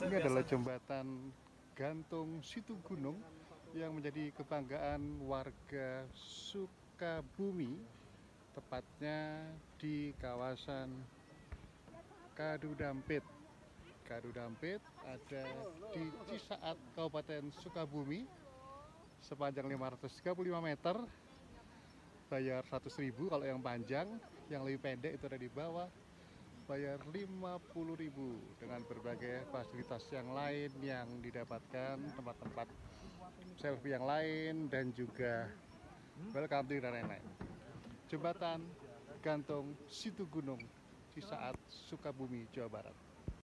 Ini adalah jembatan gantung Situ Gunung yang menjadi kebanggaan warga Sukabumi, tepatnya di kawasan Kadu Dampit. Kadu Dampit ada di Cisaat, Kabupaten Sukabumi, sepanjang 535 meter, bayar 100.000 kalau yang panjang, yang lebih pendek itu ada di bawah, bayar 50.000 dengan berbagai fasilitas yang lain yang didapatkan tempat-tempat selfie yang lain dan juga welcome drink dan lain-lain jembatan gantung situ gunung di saat Sukabumi Jawa Barat